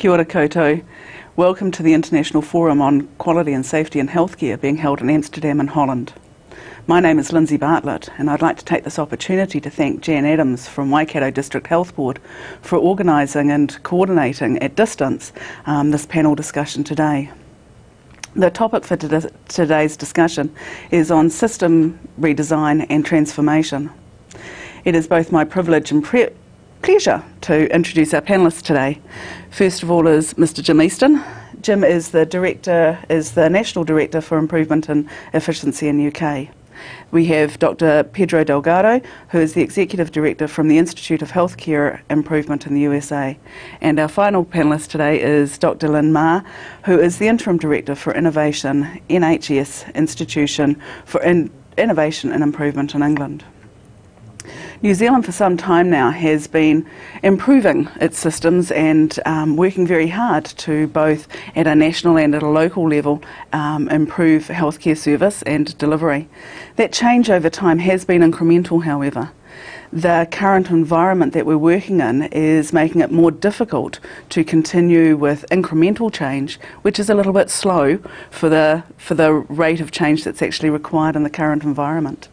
Kia ora koutou. Welcome to the International Forum on Quality and Safety in Healthcare being held in Amsterdam in Holland. My name is Lynsey Bartlett and I'd like to take this opportunity to thank Jan Adams from Waikato District Health Board for organising and coordinating at distance um, this panel discussion today. The topic for today's discussion is on system redesign and transformation. It is both my privilege and pre pleasure to introduce our panellists today. First of all is Mr. Jim Easton. Jim is the director, is the national director for improvement and efficiency in UK. We have Dr. Pedro Delgado, who is the executive director from the Institute of Healthcare Improvement in the USA. And our final panellist today is Dr. Lynne Maher, who is the interim director for innovation, NHS Institution for in Innovation and Improvement in England. New Zealand for some time now has been improving its systems and um, working very hard to both at a national and at a local level um, improve healthcare service and delivery. That change over time has been incremental, however the current environment that we're working in is making it more difficult to continue with incremental change, which is a little bit slow for the, for the rate of change that's actually required in the current environment.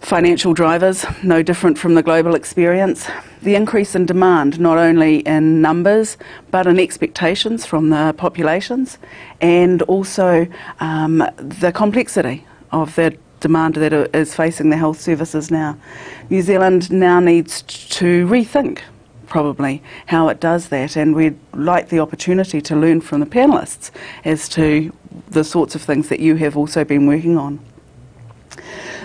Financial drivers, no different from the global experience. The increase in demand, not only in numbers, but in expectations from the populations, and also um, the complexity of the demand that is facing the health services now. New Zealand now needs to rethink probably how it does that and we'd like the opportunity to learn from the panellists as to the sorts of things that you have also been working on.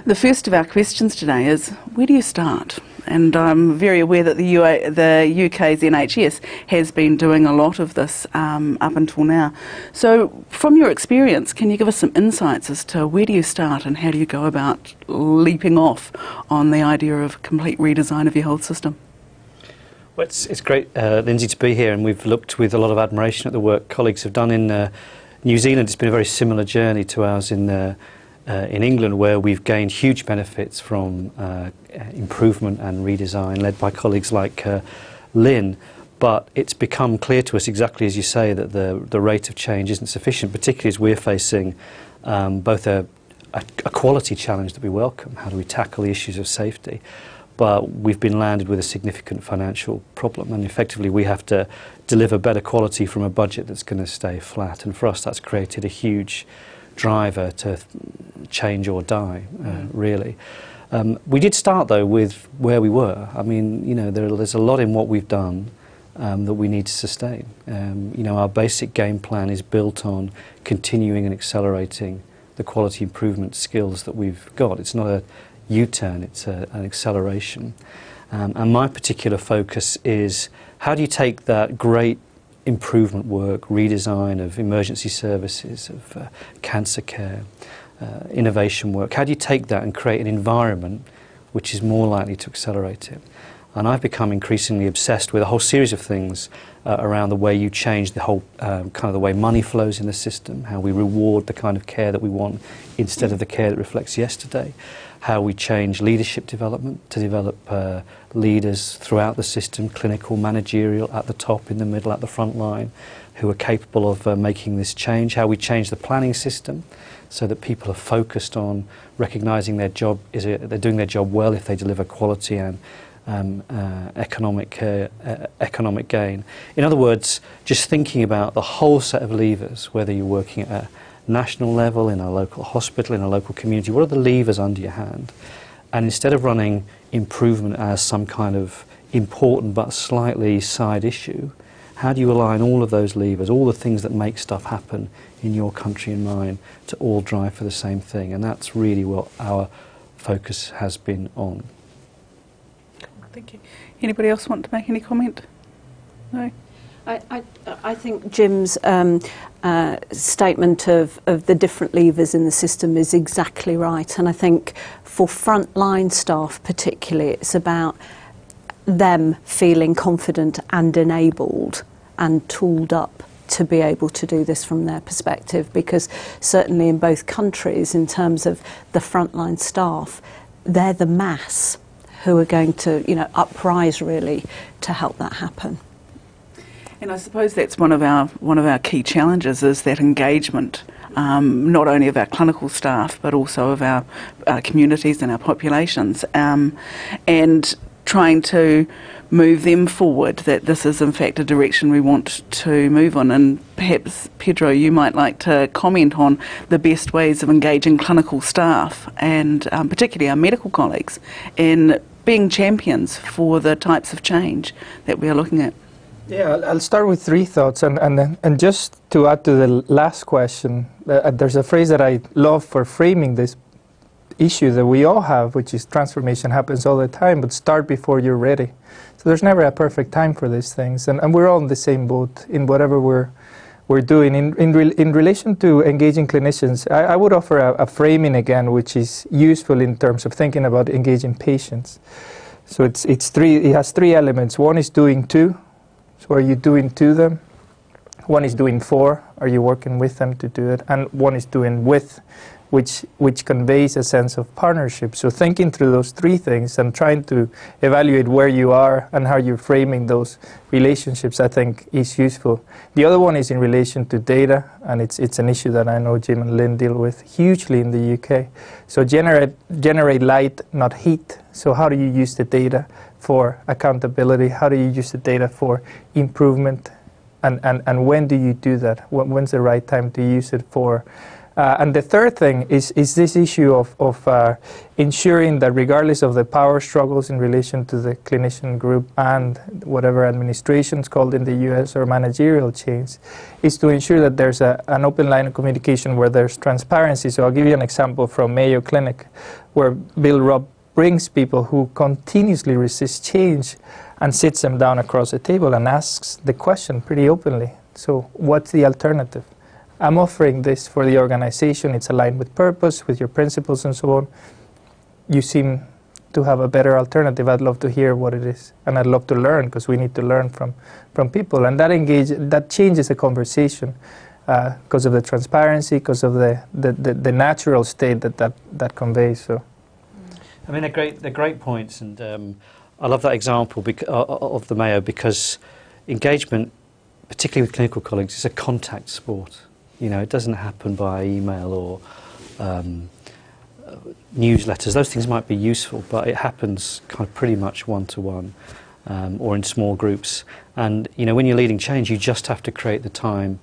The first of our questions today is where do you start? And I'm very aware that the, UA, the UK's NHS has been doing a lot of this um, up until now. So, from your experience, can you give us some insights as to where do you start and how do you go about leaping off on the idea of complete redesign of your health system? Well, it's, it's great, uh, Lynsey, to be here, and we've looked with a lot of admiration at the work colleagues have done in uh, New Zealand. It's been a very similar journey to ours in uh, uh, in England where we've gained huge benefits from uh, improvement and redesign led by colleagues like uh, Lynne. But it's become clear to us, exactly as you say, that the, the rate of change isn't sufficient, particularly as we're facing um, both a, a, a quality challenge that we welcome, how do we tackle the issues of safety, but we've been landed with a significant financial problem and effectively we have to deliver better quality from a budget that's going to stay flat and for us that's created a huge driver to change or die, uh, mm. really. Um, we did start though with where we were. I mean, you know, there, there's a lot in what we've done um, that we need to sustain. Um, you know, our basic game plan is built on continuing and accelerating the quality improvement skills that we've got. It's not a U-turn, it's a, an acceleration. Um, and my particular focus is how do you take that great improvement work, redesign of emergency services, of uh, cancer care, uh, innovation work. How do you take that and create an environment which is more likely to accelerate it? And I've become increasingly obsessed with a whole series of things uh, around the way you change the whole um, kind of the way money flows in the system, how we reward the kind of care that we want instead of the care that reflects yesterday, how we change leadership development to develop uh, leaders throughout the system, clinical, managerial, at the top, in the middle, at the front line, who are capable of uh, making this change, how we change the planning system so that people are focused on recognizing their job is a, they're doing their job well if they deliver quality and um, uh, economic uh, uh, economic gain. In other words, just thinking about the whole set of levers, whether you're working at a national level, in a local hospital, in a local community, what are the levers under your hand? And instead of running improvement as some kind of important but slightly side issue, how do you align all of those levers, all the things that make stuff happen in your country and mine, to all drive for the same thing? And that's really what our focus has been on. Thank you. Anybody else want to make any comment? No? I, I, I think Jim's um, uh, statement of, of the different levers in the system is exactly right. And I think for frontline staff particularly, it's about them feeling confident and enabled and tooled up to be able to do this from their perspective because certainly in both countries in terms of the frontline staff they're the mass who are going to you know uprise really to help that happen And I suppose that's one of our one of our key challenges is that engagement, um, not only of our clinical staff but also of our, our communities and our populations, um, and trying to move them forward. That this is in fact a direction we want to move on. And perhaps Pedro, you might like to comment on the best ways of engaging clinical staff and um, particularly our medical colleagues in being champions for the types of change that we are looking at. Yeah, I'll- start with three thoughts, and and and just to add to the last question, uh, there's a phrase that I love for framing this issue that we all have, which is transformation happens all the time, but start before you're ready. So there's never a perfect time for these things, and, and we're all in the same boat in whatever we're we're doing. In in, rel in relation to engaging clinicians, I, I would offer a, a framing again, which is useful in terms of thinking about engaging patients. So it's it's three. It has three elements. One is doing to. So are you doing to them? One is doing for. Are you working with them to do it? And one is doing with, which which conveys a sense of partnership. So thinking through those three things and trying to evaluate where you are and how you're framing those relationships, I think is useful. The other one is in relation to data, and it's it's an issue that I know Jim and Lynne deal with hugely in the UK. So generate generate light, not heat. So how do you use the data for accountability? How do you use the data for improvement? And, and, and when do you do that? When's the right time to use it for? Uh, and the third thing is, is this issue of, of uh, ensuring that regardless of the power struggles in relation to the clinician group and whatever administration's called in the US or managerial chains, is to ensure that there's a, an open line of communication where there's transparency. So I'll give you an example from Mayo Clinic, where Bill Robb brings people who continuously resist change and sits them down across the table and asks the question pretty openly. So, what's the alternative? I'm offering this for the organization. It's aligned with purpose, with your principles, and so on. You seem to have a better alternative. I'd love to hear what it is, and I'd love to learn because we need to learn from from people, and that engage that changes the conversation uh, because of the transparency, because of the, the, the, the natural state that, that that conveys. So. I mean, they're great. They're great points, and um, I love that example bec- of the Mayo because engagement, particularly with clinical colleagues, is a contact sport. You know, it doesn't happen by email or um, uh, newsletters. Those things might be useful, but it happens kind of pretty much one to one or in small groups. And you know, when you're leading change, you just have to create the time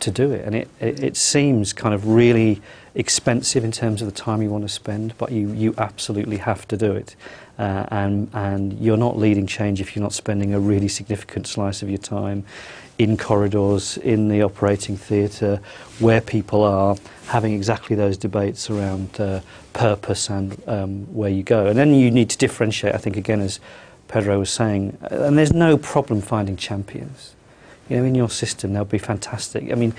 to do it. And it, it, it seems kind of really expensive in terms of the time you want to spend, but you, you absolutely have to do it. Uh, and, and you're not leading change if you're not spending a really significant slice of your time in corridors, in the operating theatre, where people are having exactly those debates around uh, purpose and um, where you go. And then you need to differentiate, I think, again, as Pedro was saying, and there's no problem finding champions. You know, in your system, they'll be fantastic. I mean,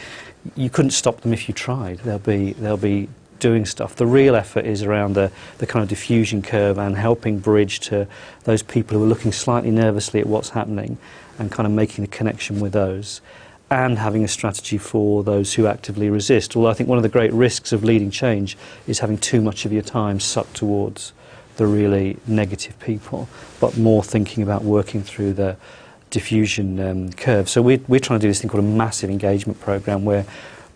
you couldn't stop them if you tried. They'll be, they'll be doing stuff. The real effort is around the, the kind of diffusion curve and helping bridge to those people who are looking slightly nervously at what's happening and kind of making a connection with those and having a strategy for those who actively resist. Although I think one of the great risks of leading change is having too much of your time sucked towards the really negative people, but more thinking about working through the diffusion um, curve. So we're, we're trying to do this thing called a massive engagement program where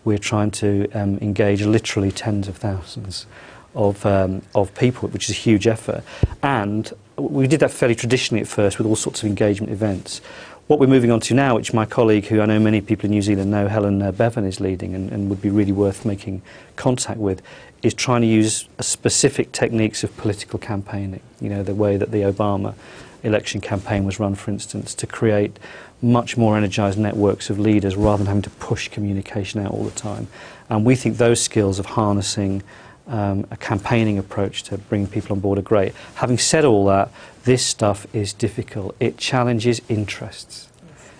we're trying to um, engage literally tens of thousands of, um, of people, which is a huge effort. And we did that fairly traditionally at first with all sorts of engagement events. What we're moving on to now, which my colleague, who I know many people in New Zealand know, Helen uh, Bevan, is leading and, and would be really worth making contact with, is trying to use specific techniques of political campaigning. You know, the way that the Obama election campaign was run, for instance, to create much more energised networks of leaders rather than having to push communication out all the time. And we think those skills of harnessing um, a campaigning approach to bring people on board are great. Having said all that, this stuff is difficult. It challenges interests,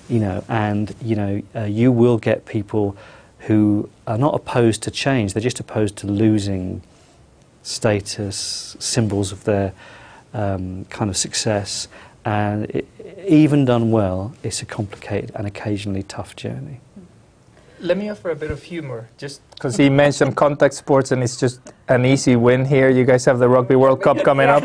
you know, and you know uh, you will get people who are not opposed to change. They're just opposed to losing status, symbols of their um, kind of success. And it, even done well, it's a complicated and occasionally tough journey. Let me offer a bit of humor, just because he mentioned contact sports and it's just an easy win here. You guys have the Rugby World Cup coming up.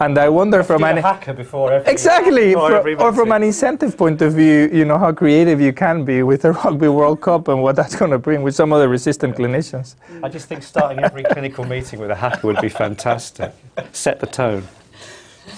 And I wonder from an an haka before every, exactly, before fro- every or from an incentive point of view, you know how creative you can be with the Rugby World Cup and what that's going to bring with some other resistant clinicians. I just think starting every clinical meeting with a haka would be fantastic. Set the tone.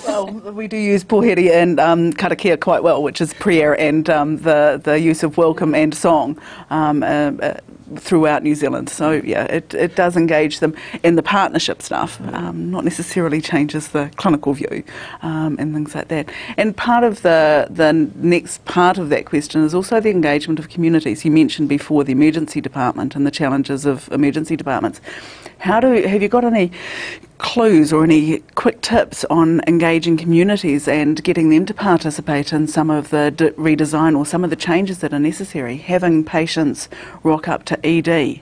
Well, we do use Pōwhiri and um, karakia quite well, which is prayer and um, the, the use of welcome and song. Um, uh, uh, throughout New Zealand. So, yeah, it, it does engage them in the partnership stuff, um, not necessarily changes the clinical view um, and things like that. And part of the, the next part of that question is also the engagement of communities. You mentioned before the emergency department and the challenges of emergency departments. How do have you got any clues or any quick tips on engaging communities and getting them to participate in some of the d- redesign or some of the changes that are necessary? Having patients rock up to ED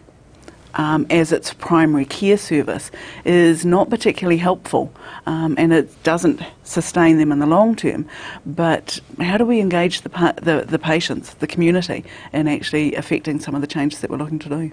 um, as its primary care service is not particularly helpful um, and it doesn't sustain them in the long term. But how do we engage the, pa- the, the patients, the community, in actually affecting some of the changes that we're looking to do?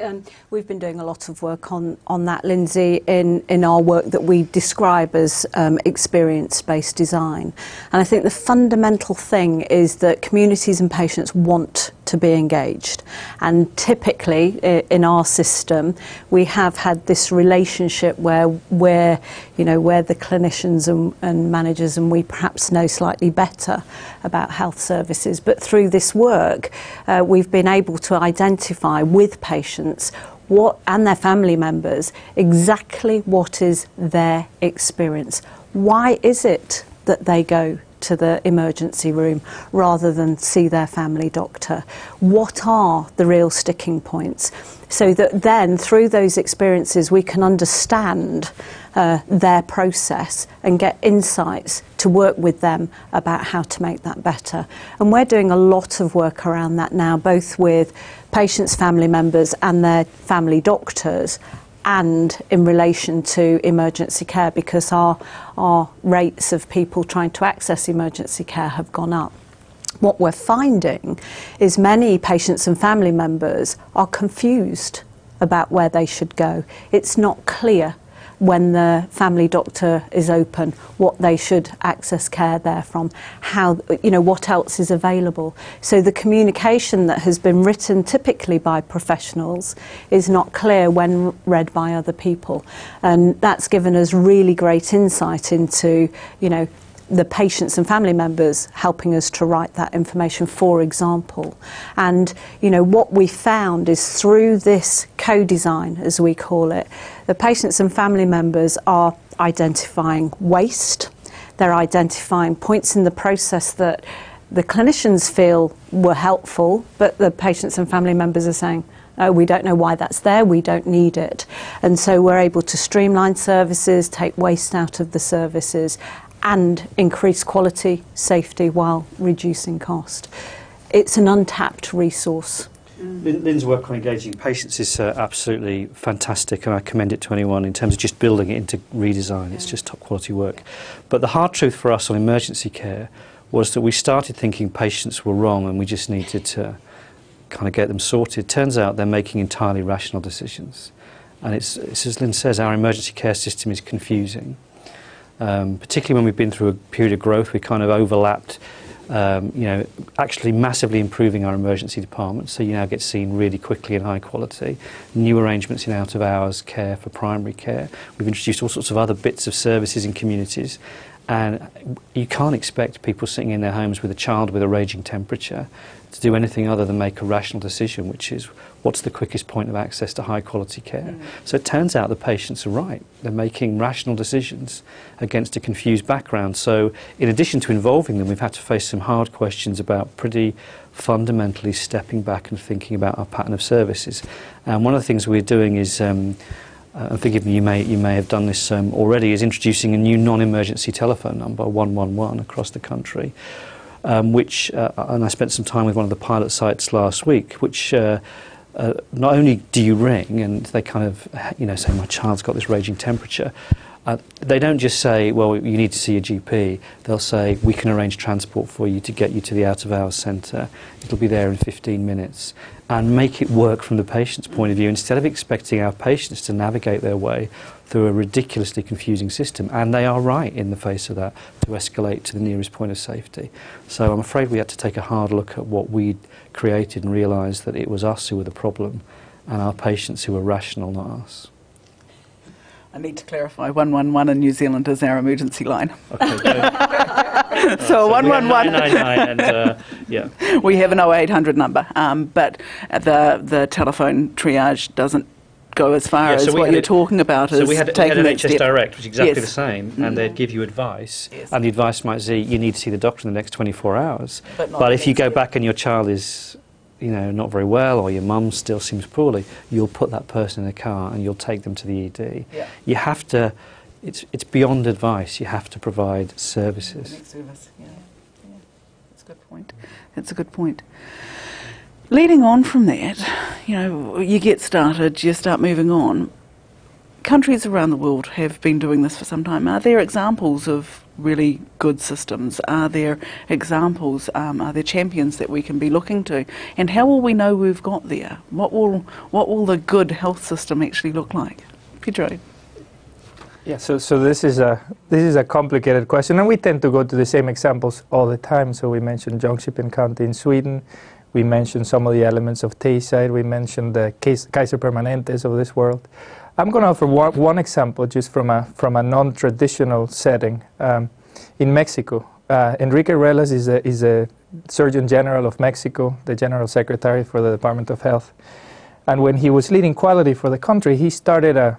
Um, we've been doing a lot of work on, on that, Lynsey, in, in our work that we describe as um, experience based design. And I think the fundamental thing is that communities and patients want to be engaged. And typically, in our system, we have had this relationship where, where you know, where the clinicians and, and managers and we perhaps know slightly better about health services. But through this work, uh, we've been able to identify with patients what and their family members exactly what is their experience. Why is it that they go to the emergency room rather than see their family doctor? What are the real sticking points? So that then, through those experiences, we can understand uh, their process and get insights to work with them about how to make that better. And we're doing a lot of work around that now, both with patients' family members and their family doctors and in relation to emergency care because our, our rates of people trying to access emergency care have gone up. What we're finding is many patients and family members are confused about where they should go. It's not clear when the family doctor is open what they should access care there from how you know what else is available. So the communication that has been written typically by professionals is not clear when read by other people. And that's given us really great insight into you know the patients and family members helping us to write that information, for example. And, you know, what we found is through this co-design, as we call it, the patients and family members are identifying waste, they're identifying points in the process that the clinicians feel were helpful, but the patients and family members are saying, oh, we don't know why that's there, we don't need it. And so we're able to streamline services, take waste out of the services, and increase quality, safety while reducing cost. It's an untapped resource. Lynne- Lynne's work on engaging patients is uh, absolutely fantastic, and I commend it to anyone in terms of just building it into redesign. It's just top quality work. But the hard truth for us on emergency care was that we started thinking patients were wrong and we just needed to kind of get them sorted. Turns out they're making entirely rational decisions. And it's, it's as Lynne says, our emergency care system is confusing. Um, particularly when we've been through a period of growth, we kind of overlapped um, you know, actually massively improving our emergency department. So you now get seen really quickly and high quality. New arrangements in out of hours care for primary care. We've introduced all sorts of other bits of services in communities. And you can't expect people sitting in their homes with a child with a raging temperature to do anything other than make a rational decision, which is what's the quickest point of access to high quality care. So it turns out the patients are right. They're making rational decisions against a confused background. So, in addition to involving them, we've had to face some hard questions about pretty fundamentally stepping back and thinking about our pattern of services. And one of the things we're doing is. Um, uh, and forgive me, you may, you may have done this um, already, is introducing a new non-emergency telephone number, 111, across the country, um, which, uh, and I spent some time with one of the pilot sites last week, which uh, uh, not only do you ring and they kind of, you know, say, my child's got this raging temperature, uh, they don't just say, well, you need to see a GP. They'll say, we can arrange transport for you to get you to the out of hours centre. It'll be there in 15 minutes. And make it work from the patient's point of view instead of expecting our patients to navigate their way through a ridiculously confusing system. And they are right in the face of that to escalate to the nearest point of safety. So I'm afraid we had to take a hard look at what we'd created and realise that it was us who were the problem and our patients who were rational, not us. I need to clarify 111 in New Zealand is our emergency line. Okay, good. so, 111. 999 and, uh, yeah. We have an 0800 number, um, but the, the telephone triage doesn't go as far Yeah, so as what you're it- talking about So as we had, we had an HS step. Direct, which is exactly Yes. the same, Mm. and they'd give you advice, Yes. and the advice might say you need to see the doctor in the next 24 hours. But not But if you go back and your child is, you know, not very well, or your mum still seems poorly, you'll put that person in a car and you'll take them to the ED. Yeah. You have to. It's, it's beyond advice. You have to provide services. service, yeah. yeah. That's a good point. That's a good point. Leading on from that, you know, you get started, you start moving on. Countries around the world have been doing this for some time. Are there examples of really good systems? Are there examples, um, are there champions that we can be looking to? And how will we know we've got there? What will, what will the good health system actually look like? Pedro. Yeah, so, so this is a this is a complicated question, and we tend to go to the same examples all the time. So we mentioned Jönköping County in Sweden, we mentioned some of the elements of Tayside, we mentioned the Kaiser Permanentes of this world. I'm going to offer one, one example just from a from a non-traditional setting um, in Mexico. Uh, Enrique Ruelas is a is a Surgeon General of Mexico, the General Secretary for the Department of Health, and when he was leading quality for the country, he started a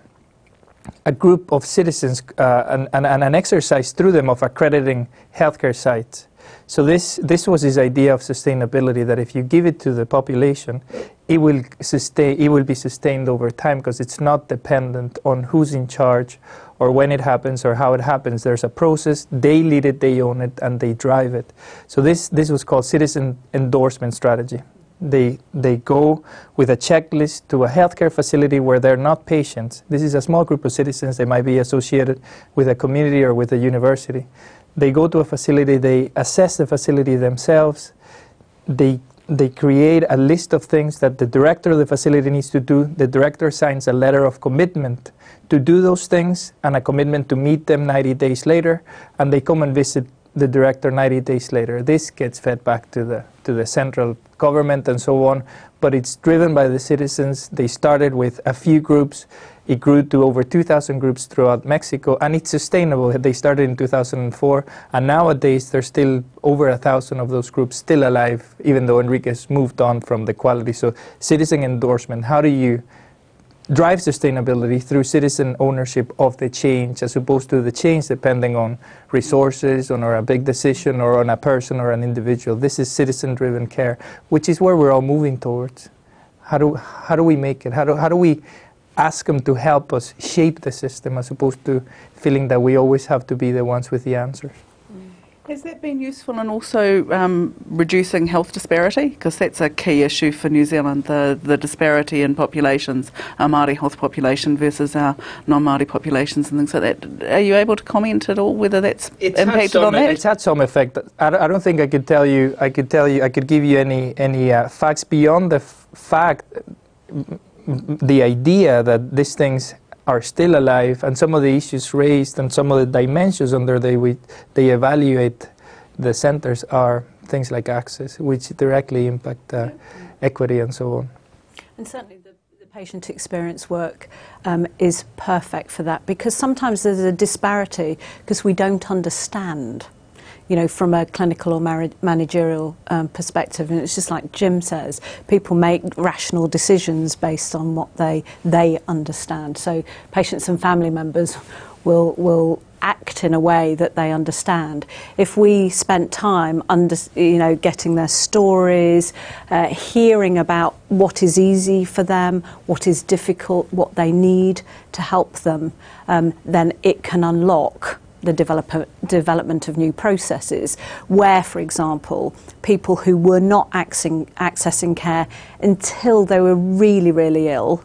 a group of citizens uh, and, and, and an exercise through them of accrediting healthcare sites. So this, this was his idea of sustainability, that if you give it to the population, it will, sustain, it will be sustained over time because it's not dependent on who's in charge or when it happens or how it happens. There's a process, they lead it, they own it, and they drive it. So this, this was called citizen endorsement strategy. They, they go with a checklist to a healthcare facility where they're not patients. This is a small group of citizens. They might be associated with a community or with a university. They go to a facility, they assess the facility themselves, they, they create a list of things that the director of the facility needs to do. The director signs a letter of commitment to do those things and a commitment to meet them 90 days later, and they come and visit the director 90 days later. This gets fed back to the, to the central government and so on, but it's driven by the citizens. They started with a few groups. It grew to over 2,000 groups throughout Mexico, and it's sustainable. They started in 2004, and nowadays there's still over a thousand of those groups still alive, even though Enrique's moved on from the quality. So, citizen endorsement. How do you drive sustainability through citizen ownership of the change, as opposed to the change depending on resources, on or a big decision, or on a person or an individual? This is citizen-driven care, which is where we're all moving towards. How do how do we make it? How do how do we ask them to help us shape the system as opposed to feeling that we always have to be the ones with the answers. Has that been useful in also um, reducing health disparity? Because that's a key issue for New Zealand, the, the disparity in populations, our Māori health population versus our non-Māori populations and things like that. Are you able to comment at all whether that's impacted on that? It's had some effect. I, don't- I don't think I could tell you. I could tell you. I could give you any any uh, facts beyond the f- fact, m- m- the idea that these things are still alive, and some of the issues raised, and some of the dimensions under they we, they evaluate the centers are things like access, which directly impact uh, equity and so on. And certainly the, the patient experience work um, is perfect for that because sometimes there's a disparity because we don't understand, you know, from a clinical or managerial um, perspective. And it's just like Jim says, people make rational decisions based on what they, they understand. So patients and family members will, will act in a way that they understand. If we spent time under, you know, getting their stories, uh, hearing about what is easy for them, what is difficult, what they need to help them, um, then it can unlock the develop- development of new processes where, for example, people who were not accessing, accessing care until they were really, really ill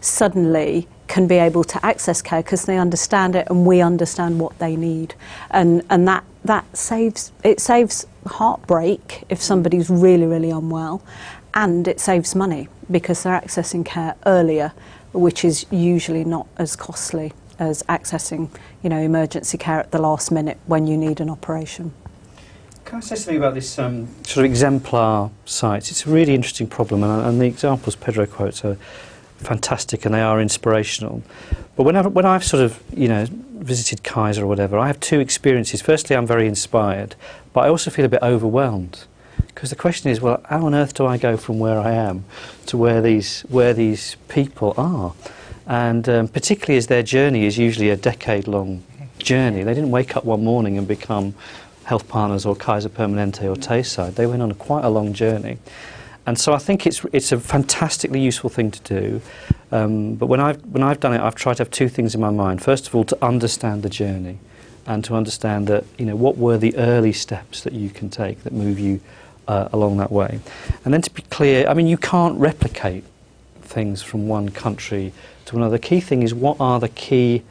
suddenly can be able to access care because they understand it and we understand what they need. And, and that, that saves, it saves heartbreak if somebody's really, really unwell and it saves money because they're accessing care earlier, which is usually not as costly as accessing, you know, emergency care at the last minute when you need an operation. Can I say something about this um, sort of exemplar sites? It's a really interesting problem, and, and the examples Pedro quotes are fantastic and they are inspirational. But when I've, when I've sort of, you know, visited Kaiser or whatever, I have two experiences. Firstly, I'm very inspired, but I also feel a bit overwhelmed. Because the question is, well, how on earth do I go from where I am to where these, where these people are? And um, particularly as their journey is usually a decade long journey. They didn't wake up one morning and become Health Partners or Kaiser Permanente or Tayside. They went on a, quite a long journey. And so I think it's, it's a fantastically useful thing to do. Um, but when I've, when I've done it, I've tried to have two things in my mind. First of all, to understand the journey and to understand that, you know, what were the early steps that you can take that move you uh, along that way. And then to be clear, I mean, you can't replicate things from one country to another. The key thing is what are the key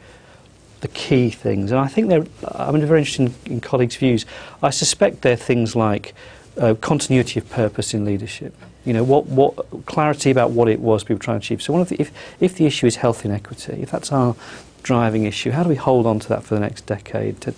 the key things. And I think they're, I'm very interested in, in colleagues' views. I suspect they're things like uh, continuity of purpose in leadership. You know, what, what clarity about what it was we were trying to achieve. So one of the, if, if the issue is health inequity, if that's our driving issue, how do we hold on to that for the next decade to,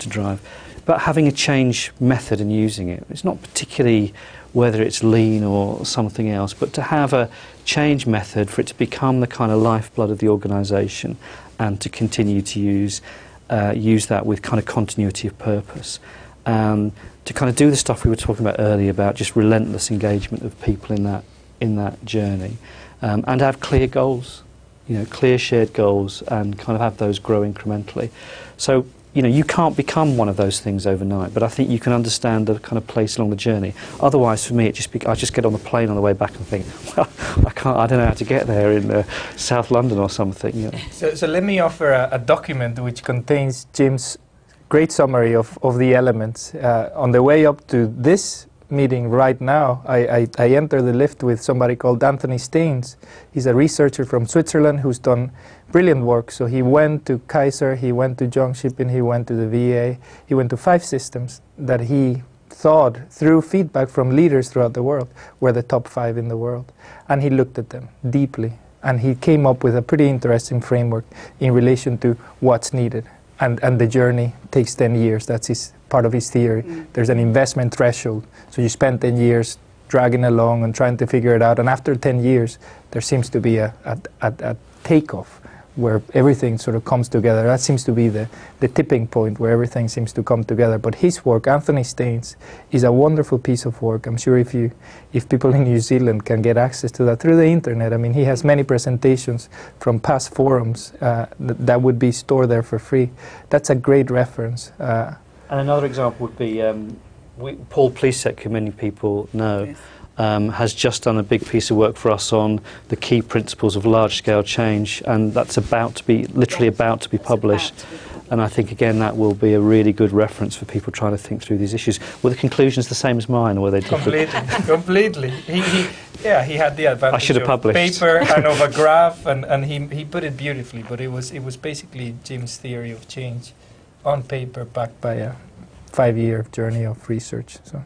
to drive? But having a change method and using it. It's not particularly whether it's lean or something else, but to have a change method for it to become the kind of lifeblood of the organisation and to continue to use, uh, use that with kind of continuity of purpose. Um, to kind of do the stuff we were talking about earlier about just relentless engagement of people in that, in that journey. Um, and have clear goals, you know, clear shared goals and kind of have those grow incrementally. So you know, you can't become one of those things overnight, but I think you can understand the kind of place along the journey. Otherwise, for me, it just be, I just get on the plane on the way back and think, well, I can't, I don't know how to get there in uh, South London or something. You know. so, so let me offer a, a, document which contains Jim's great summary of, of the elements. Uh, on the way up to this meeting right now, I, I, I enter the lift with somebody called Anthony Staines. He's a researcher from Switzerland who's done brilliant work. So he went to Kaiser, he went to Jönköping, he went to the VA, he went to five systems that he thought through feedback from leaders throughout the world were the top five in the world. And he looked at them deeply and he came up with a pretty interesting framework in relation to what's needed. And, and the journey takes 10 years. That's his, part of his theory. Mm. There's an investment threshold. So you spend 10 years dragging along and trying to figure it out. And after 10 years, there seems to be a, a, a, a takeoff where everything sort of comes together. That seems to be the, the tipping point where everything seems to come together. But his work, Anthony Staines, is a wonderful piece of work. I'm sure if you if people in New Zealand can get access to that through the internet, I mean, he has many presentations from past forums uh, th- that would be stored there for free. That's a great reference. Uh, and another example would be um, we, Paul Plsek, who many people know. Yes um, has just done a big piece of work for us on the key principles of large-scale change, and that's about to be literally yes. about to be published. To be and I think again that will be a really good reference for people trying to think through these issues. Were the conclusions the same as mine, or were they different? Completely, completely. He, he, yeah, he had the advantage I should have of published. paper and of a graph, and, and he, he put it beautifully. But it was it was basically Jim's theory of change, on paper, backed by a five-year journey of research. So.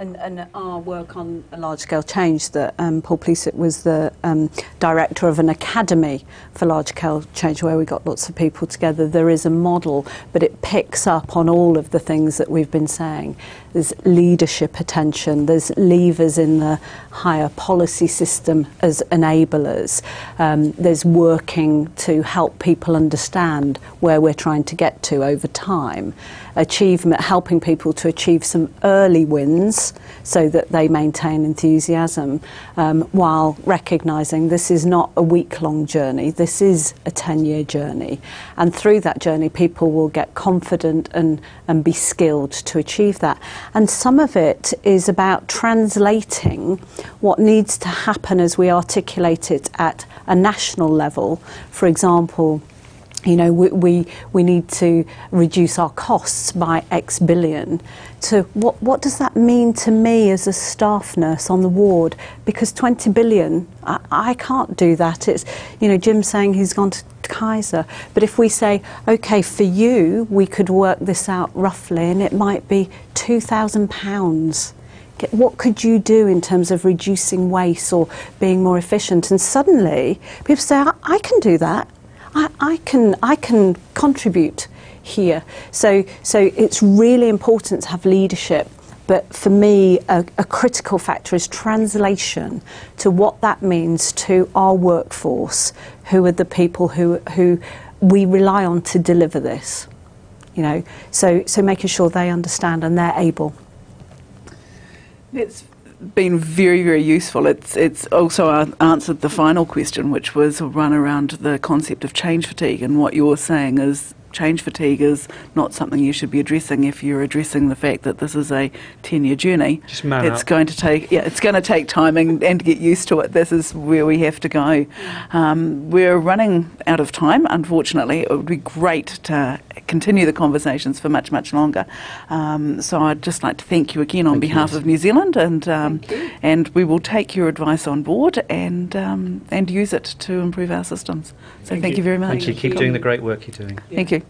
And, and, our work on a large-scale change, that um, Paul Plsek was the um, director of an academy for large-scale change where we got lots of people together. There is a model, but it picks up on all of the things that we've been saying. There's leadership attention, there's levers in the higher policy system as enablers, um, there's working to help people understand where we're trying to get to over time achievement, helping people to achieve some early wins so that they maintain enthusiasm um, while recognising this is not a week long journey, this is a 10 year journey. And through that journey, people will get confident and, and be skilled to achieve that. And some of it is about translating what needs to happen as we articulate it at a national level. For example, you know, we, we, we need to reduce our costs by X billion, to what, what does that mean to me as a staff nurse on the ward? Because 20 billion, I, I can't do that. It's, you know, Jim saying he's gone to Kaiser. But if we say, okay, for you, we could work this out roughly, and it might be £2,000. What could you do in terms of reducing waste or being more efficient? And suddenly, people say, I, I can do that. I, I can I can contribute here. So so it's really important to have leadership. But for me, a, a critical factor is translation to what that means to our workforce, who are the people who who we rely on to deliver this. You know, so so making sure they understand and they're able. It's been very, very useful. It's it's also answered the final question, which was a run around the concept of change fatigue, and what you're saying is change fatigue is not something you should be addressing if you're addressing the fact that this is a 10-year journey. Just man it's up. going to take yeah, it's going to take time and, and to get used to it. This is where we have to go. Um, we're running out of time, unfortunately. It would be great to continue the conversations for much, much longer. Um, so I'd just like to thank you again on Thank behalf Liz. of New Zealand, and um, and we will take your advice on board and um, and use it to improve our systems. So thank, Thank you. you. very much. Thank you. Keep doing the great work you're doing. Thank you.